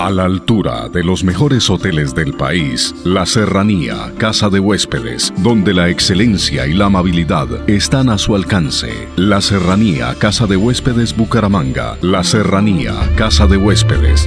A la altura de los mejores hoteles del país, La Serranía, Casa de Huéspedes, donde la excelencia y la amabilidad están a su alcance. La Serranía, Casa de Huéspedes Bucaramanga. La Serranía, Casa de Huéspedes.